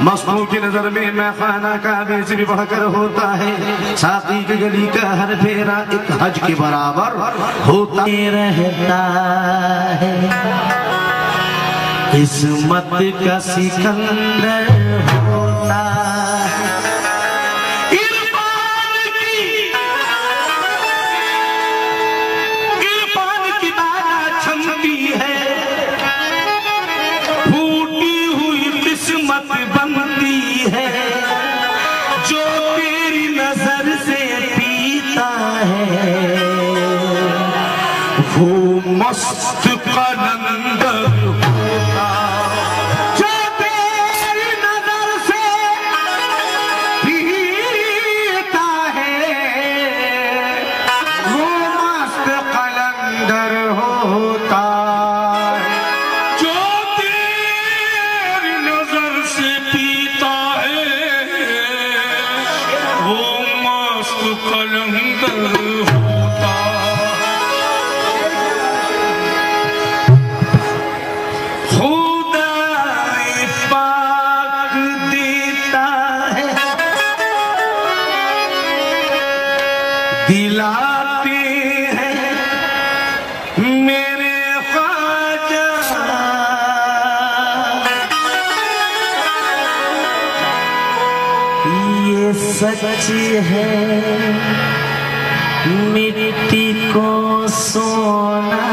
مصنوع کی نظر میں میں خانہ کعبے سے بھی بڑھ کر ہوتا ہے۔ ساقی کی گلی کا ہر پھیرا ایک حج کے برابر ہوتا رہتا ہے۔ قسمت کا سکندر ہوتا قسمت ہے جو تیری نظر سے پیتا ہے۔ وہ مست قلندر یہ سچ ہے۔ مٹی کو سونا۔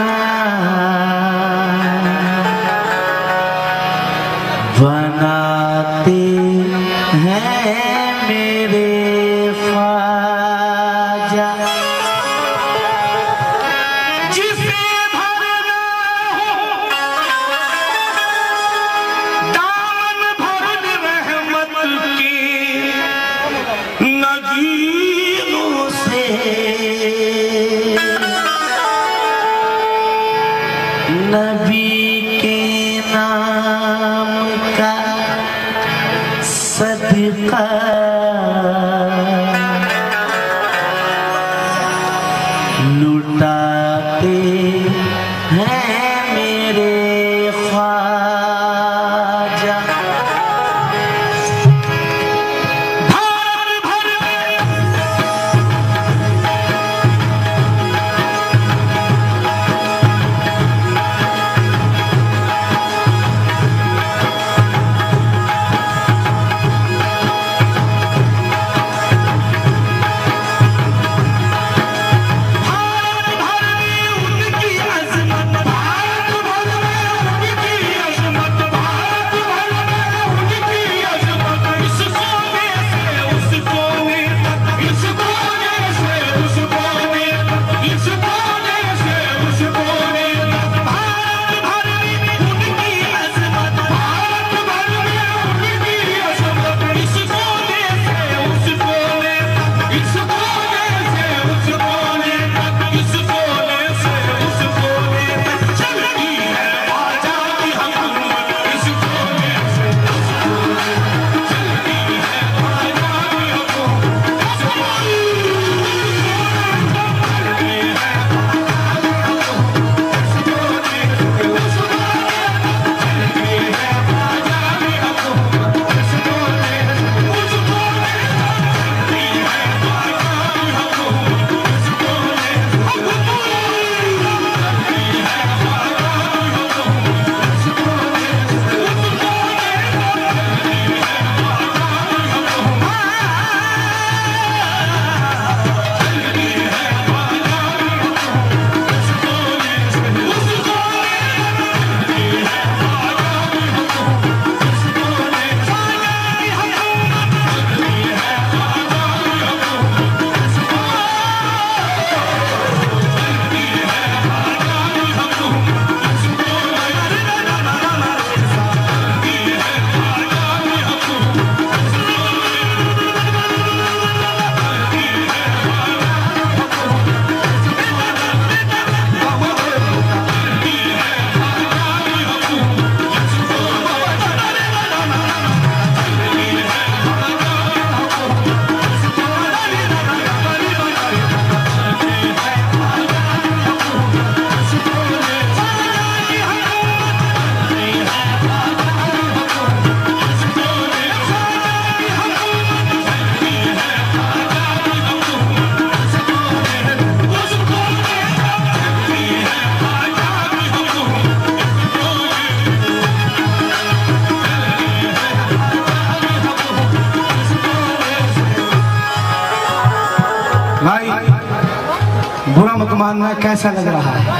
مانگنا کیسا لگ رہا ہے؟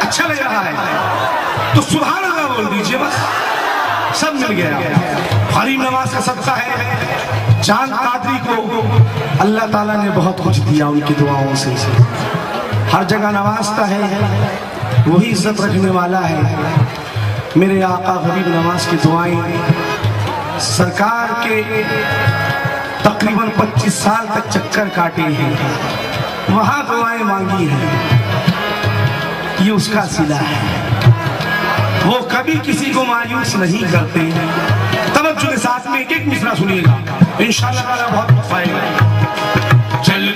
اچھا لگ رہا ہے۔ تو سبحان اللہ بول دیجیے بس۔ سب مل گیا۔ حریم نماز کا صدقہ ہے۔ چاند قادری کو اللہ تعالیٰ نے بہت کچھ دیا ان کی دعاؤں سے۔ ہر جگہ نوازتا ہے۔ وہی عزت رکھنے والا ہے۔ میرے آقا غریب نواز کی دعائیں۔ سرکار کے تقریباً پچیس سال تک چکر کاٹے ہیں۔ وہاں دعائیں مانگی ہیں۔ یہ اس کا صلہ ہے۔ وہ کبھی کسی کو مایوس نہیں کرتے ہیں۔ توجہ کے ساتھ میں ایک ایک مصرہ سنیے گا۔ انشاءاللہ بہت مفائدہ ہے۔ چل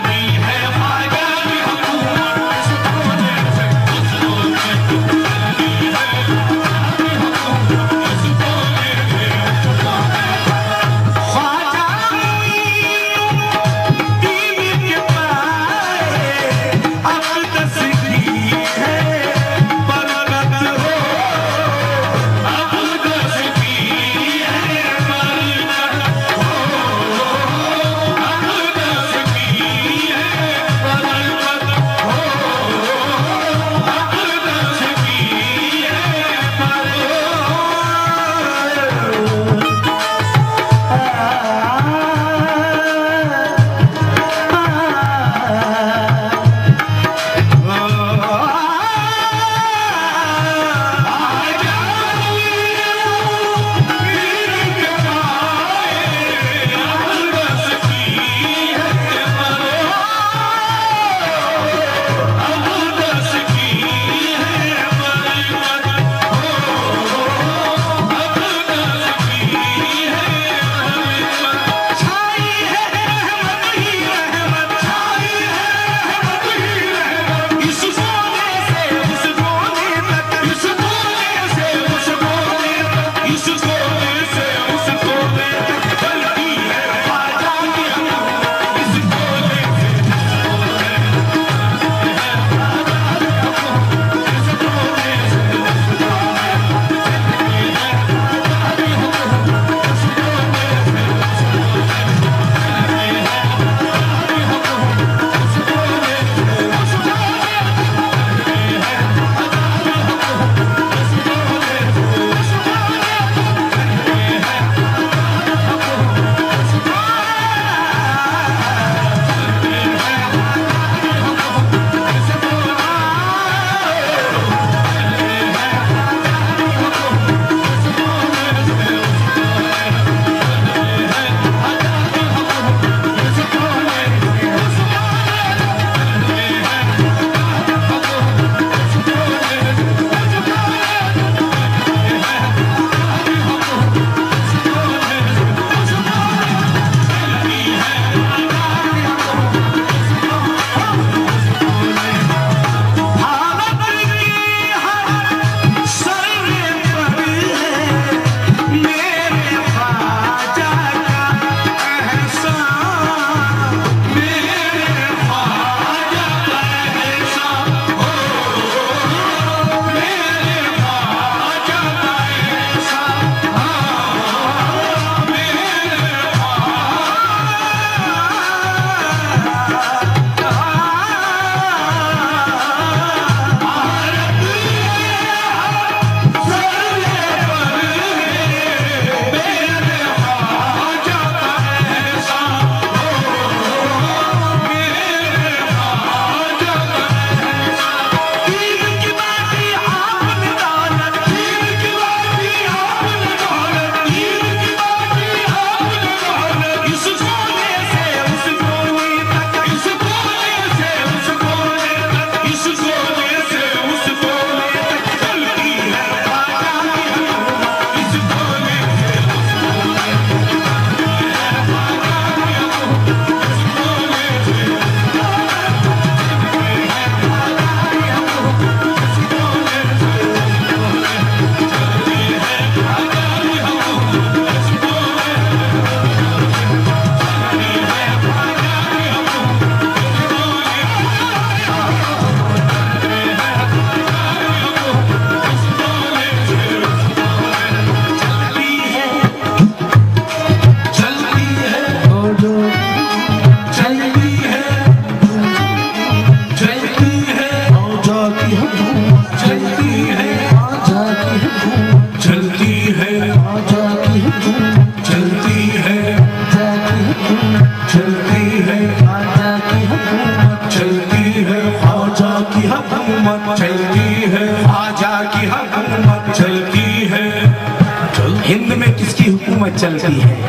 ہند میں کس کی حکومت چلتی ہے؟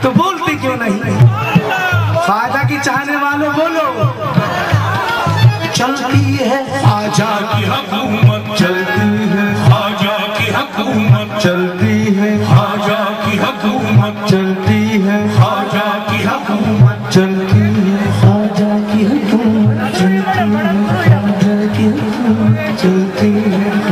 تو بولتے کیوں نہیں؟ فائدہ کی چاہنے والوں بولو۔ چلتی ہے۔ آجا کی حکومت۔ چلتی ہے۔ آجا کی حکومت۔ چلتی ہے۔ آجا کی حکومت۔ چلتی ہے۔ آجا کی حکومت۔ چلتی ہے۔ آجا کی حکومت۔ چلتی ہے۔ آجا کی حکومت۔ چلتی ہے۔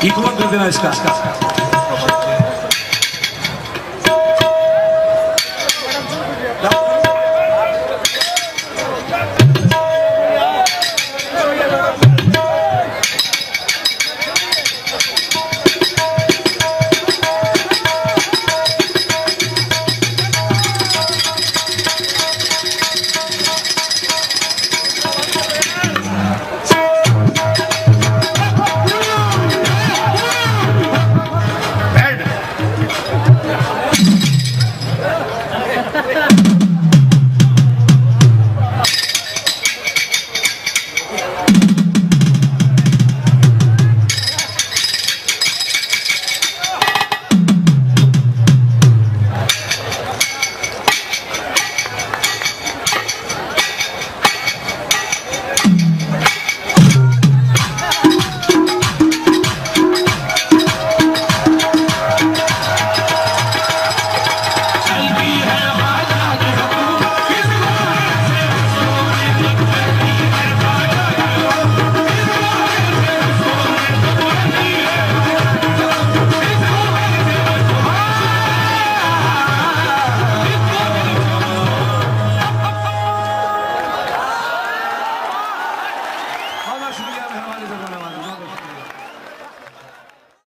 Y cómo entrenar